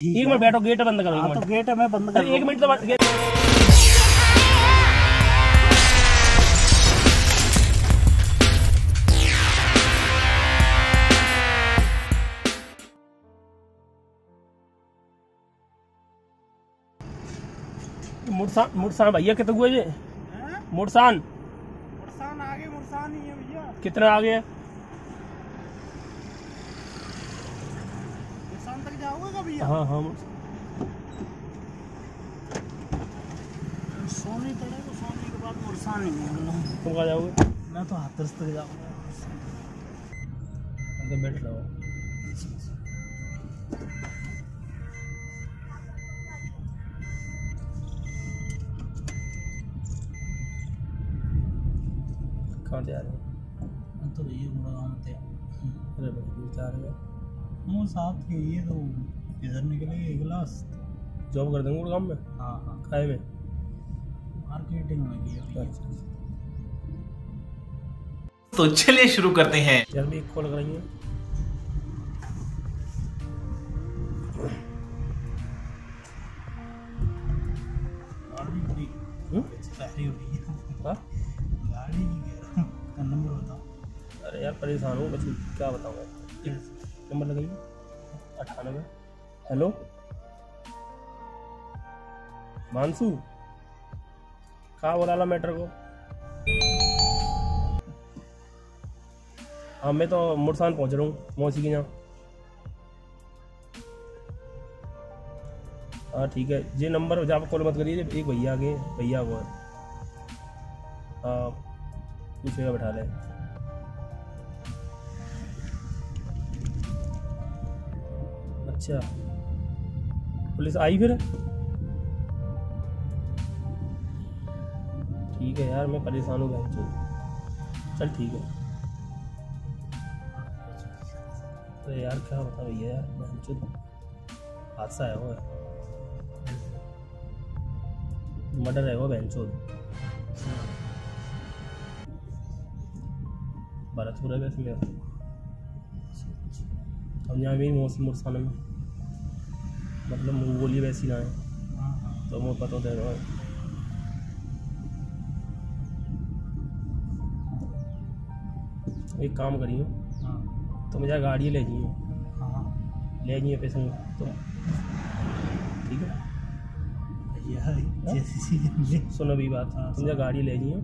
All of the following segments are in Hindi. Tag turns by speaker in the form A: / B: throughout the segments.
A: एक मिनट बैठो गेट बंद करो
B: हाँ तो गेट है मैं बंद कर
A: एक मिनट तो गेट मुड़सान मुड़सान भैया कितने हुए जे?
B: हैं?
A: मुड़सान
B: आगे मुड़सान ही है भैया।
A: कितना आगे गया
B: मुरसान तक जाओगे का भैया
A: हाँ हाँ।
B: सोनी पड़ेगा सोनी के बाद मुरसान ही है
A: तुम कहाँ जाओगे?
B: मैं तो हाथरस तक जाऊँगा।
A: बैठ रहो कहाँ आ रहे हो?
B: तो भैया गुड़गांव थे
A: अरे बड़ी दूर आ रहे हो।
B: वो साथ के ये तो इधर निकलेंगे गिलास।
A: जॉब कर देंगे काम में?
B: हाँ हाँ।
A: खाए में
B: मार्केटिंग में किया। भैया
A: अच्छा।
C: तो चलिए शुरू करते हैं।
A: यार भी एक कॉल कराइए।
B: गाड़ी
A: हम्म?
B: हो की नंबर बताओ।
A: अरे यार परेशान हूँ बस क्या बताऊँ? नंबर लगाइए। अठानवे। हेलो। मानसू, कहाँ बोला मैटर को? हाँ मैं तो मुड़सान पहुँच रहा हूँ, मौसी के यहाँ। हाँ ठीक है। ये नंबर जहाँ कॉल मत करिए, एक भैया आगे, भैया को है हाँ पूछेगा बैठा ले अच्छा। पुलिस आई फिर? ठीक है यार, मैं परेशान हूँ चो चल ठीक है। तो यार, क्या बता भैया यार? बहन चो हादसा है। वो मर्डर है वो बहन चो भरतपुर है वैसे मेरा। मुरसान में। मतलब मुँह बोली वैसी ना है
B: हाँ हाँ
A: तो मुझे पता दे रहा है एक काम करियो।
B: हाँ।
A: तो मुझे गाड़ी ले जाइए।
B: हाँ
A: ले जाइए पैसे। तो ठीक है? सुनो भी बात।
B: हाँ,
A: तुम मुझे गाड़ी ले जाइए।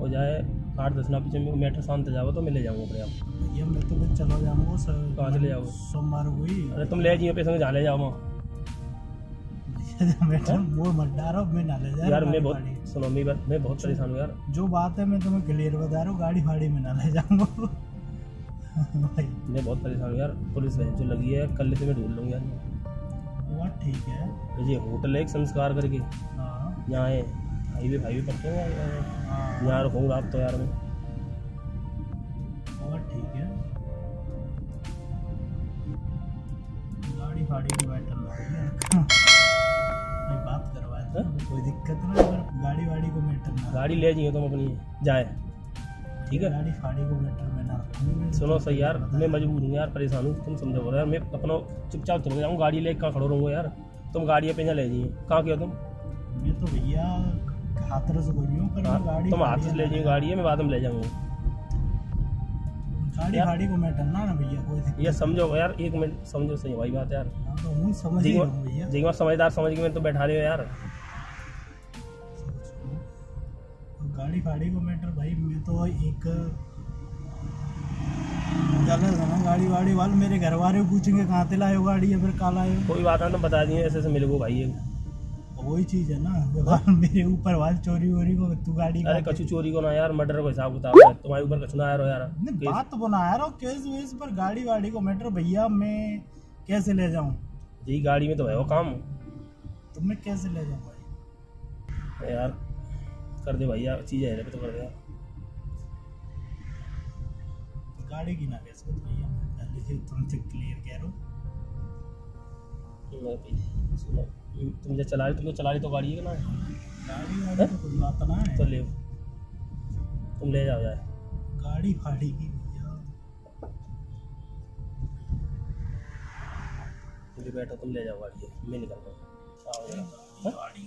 A: और जाए आठ दस ना पीछे मैटर शांत जाओ तो मैं ले जाऊँगा अपने आप।
B: भैया मैं तो चला जाऊँगा सर।
A: कहाँ से ले जाओगे?
B: सोमवार को ही।
A: अरे तुम ले जाइए पैसे जहाँ ले जाओ यार मैं बहुत सुनो मेरी बात मैं बहुत परेशान हूँ यार।
B: जो बात है मैं तुम्हें क्लियर बता रहा हूँ गाड़ी फाड़ी में ना ले जाऊँगा। भाई
A: मैं बहुत परेशान हूँ यार पुलिस वैन जो लगी है कल से मैं ढूंढ लूँगा यार।
B: ठीक है।
A: ये होटल है एक संस्कार करके
B: हाँ।
A: यहाँ है हाईवे फाईवे पड़ते हैं यार।
B: हाँ।
A: यहाँ रुकूँगा रात तो यार मैं।
B: बात ठीक है। गाड़ी फाड़ी में बैठल भाई बात करवाए था कोई दिक्कत ना अगर गाड़ी वाड़ी को मैटर ना
A: गाड़ी ले जाइए तुम अपनी जाए। ठीक है?
B: गाड़ी फाड़ी को मैटर में ना
A: सुनो सही यार मैं मजबूर हूँ यार परेशान हूँ तुम समझो यार मैं अपना चुपचाप चल जाऊँ गाड़ी ले कहाँ खड़ो रहूँगा यार? तुम गाड़ी पे यहाँ ले जाइए कहाँ क्यों तुम?
B: मैं तो भैया हाथरस हूँ पर
A: हाँ,
B: गाड़ी
A: तुम हाथ से ले जाइए गाड़ी है मैं बाद में ले जाऊँगा।
B: गाड़ी को मैटर ना ना भैया कोई
A: ये समझो यार एक मिनट समझो सही भाई बात यार।
B: हाँ, तो समझ ही हूँ भैया।
A: जी समझदार समझ के मैं तो बैठा रही हूँ यार।
B: तो गाड़ी फाड़ी को मैटर भाई मैं तो एक गलत है ना गाड़ी वाड़ी वाले मेरे घर वाले पूछेंगे कहाँ से लाए हो गाड़ी या फिर कहाँ लाए
A: कोई बात ना तुम बता दिए ऐसे ऐसे मिले को भाई
B: वही चीज़ है ना मेरे ऊपर वाल चोरी वोरी को तू गाड़ी
A: अरे कछु चोरी को ना यार मर्डर को हिसाब किताब है तुम्हारे ऊपर कछु ना आ रहा यार।
B: नहीं बात तो बना रहा हूँ केस वेस पर गाड़ी वाड़ी को मैटर भैया मैं कैसे ले जाऊँ?
A: यही गाड़ी में तो है वो काम।
B: तो मैं कैसे ले जाऊँ भाई?
A: यार कर दे भैया चीज़ है तो कर दे यार।
B: गाड़ी की ना कैसे भैया? मैं पहले से तुमसे क्लियर कह रहा हूँ।
A: मैं भी- सुनो। तुम जो चला रही तुम तो चला रही तो गाड़ी है ना?
B: तो ना है।
A: तो ले तुम ले जाओ जाए
B: गाड़ी फाड़ी की
A: बैठो तुम ले जाओ गाड़ी। मैं निकल रहा हूँ?
B: गाड़ी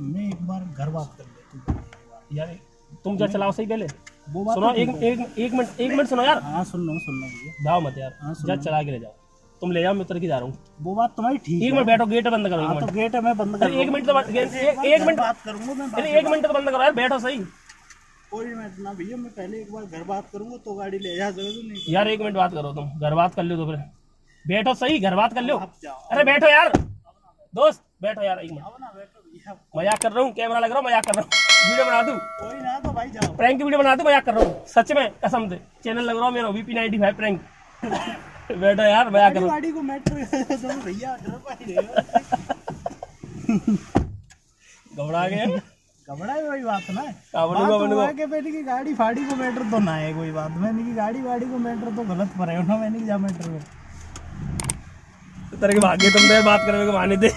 B: मैं एक बार घर बात कर लेती
A: यार तुम जा चलाओ सही पहले।
B: वो बात
A: सुनो
B: तो
A: एक एक एक मिनट एक मिनट सुनो यार।
B: हाँ सुन लो सुन लो
A: जाओ मत यार।
B: हाँ,
A: जा चला के ले जाओ। तुम ले जाओ मैं उतर के जा रहा हूँ।
B: वो बात तुम्हारी ठीक
A: एक मिनट बैठो गेट बंद करो
B: हाँ तो गेट है मैं बंद कर।
A: एक मिनट तो एक मिनट
B: बात करूँगा मैं
A: एक मिनट तो बंद करो यार बैठो सही।
B: कोई मिनट ना भैया मैं पहले एक बार घर बात करूँगा तो गाड़ी ले जा सकते तो नहीं
A: यार एक मिनट बात करो तुम घर बात कर लो तो फिर। बैठो सही घर बात कर लो अरे बैठो यार। दोस्त बैठो यार एक मिनट। मज़ाक कर रहा हूँ कैमरा लग रहा हूँ मज़ाक कर रहा हूँ। वीडियो बना दूँ।
B: कोई ना तो भाई जाओ।
A: प्रैंक की वीडियो बना दूँ मज़ाक कर रहा हूँ। सच में कसम से। चैनल लग रहा हूँ मेरा वीपी नाइनटी फाइव प्रैंक। बैठो यार मज़ाक कर?
B: गाड़ी को मैटर तो भैया डर पाई
A: घबरा गए?
B: घबरा वही बात ना।
A: हाँ, बोलो,
B: बात
A: बोलो।
B: वो है की गाड़ी फाड़ी को मैटर तो ना है कोई बात। मैंने की गाड़ी वाड़ी को मैटर तो गलत पर है ना मैंने की जा मैटर में।
A: तरह के भाग्य तुम तो बात करने को माने थे।